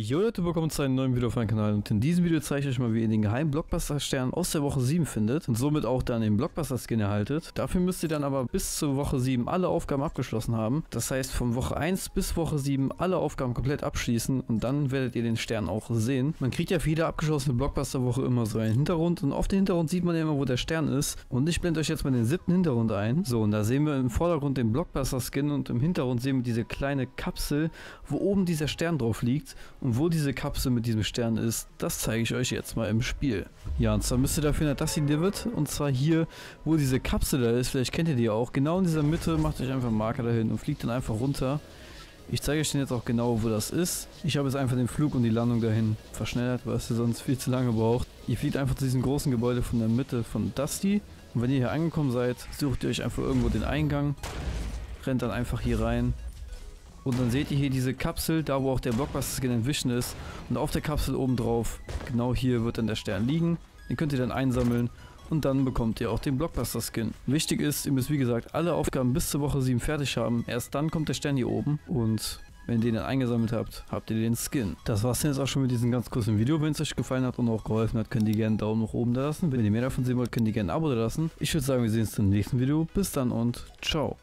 Jo Leute, willkommen zu einem neuen Video auf meinem Kanal und in diesem Video zeige ich euch mal, wie ihr den geheimen Blockbuster-Stern aus der Woche 7 findet und somit auch dann den Blockbuster-Skin erhaltet. Dafür müsst ihr dann aber bis zur Woche 7 alle Aufgaben abgeschlossen haben. Das heißt, von Woche 1 bis Woche 7 alle Aufgaben komplett abschließen und dann werdet ihr den Stern auch sehen. Man kriegt ja für jede abgeschlossene Blockbuster-Woche immer so einen Hintergrund und auf dem Hintergrund sieht man ja immer, wo der Stern ist. Und ich blende euch jetzt mal den siebten Hintergrund ein. So, und da sehen wir im Vordergrund den Blockbuster-Skin und im Hintergrund sehen wir diese kleine Kapsel, wo oben dieser Stern drauf liegt. Und wo diese Kapsel mit diesem Stern ist, das zeige ich euch jetzt mal im Spiel. Ja, und zwar müsst ihr dafür nach Dusty Divot und zwar hier, wo diese Kapsel da ist, vielleicht kennt ihr die auch, genau in dieser Mitte, macht euch einfach einen Marker dahin und fliegt dann einfach runter. Ich zeige euch jetzt auch genau, wo das ist. Ich habe jetzt einfach den Flug und die Landung dahin verschnellert, weil es sonst viel zu lange braucht. Ihr fliegt einfach zu diesem großen Gebäude von der Mitte von Dusty. Und wenn ihr hier angekommen seid, sucht ihr euch einfach irgendwo den Eingang, rennt dann einfach hier rein und dann seht ihr hier diese Kapsel, da wo auch der Blockbuster-Skin entwischen ist. Und auf der Kapsel oben drauf, genau hier wird dann der Stern liegen. Den könnt ihr dann einsammeln und dann bekommt ihr auch den Blockbuster-Skin. Wichtig ist, ihr müsst wie gesagt alle Aufgaben bis zur Woche 7 fertig haben. Erst dann kommt der Stern hier oben und wenn ihr den dann eingesammelt habt, habt ihr den Skin. Das war's jetzt auch schon mit diesem ganz kurzen Video. Wenn es euch gefallen hat und auch geholfen hat, könnt ihr gerne einen Daumen nach oben da lassen. Wenn ihr mehr davon sehen wollt, könnt ihr gerne ein Abo da lassen. Ich würde sagen, wir sehen uns im nächsten Video. Bis dann und ciao.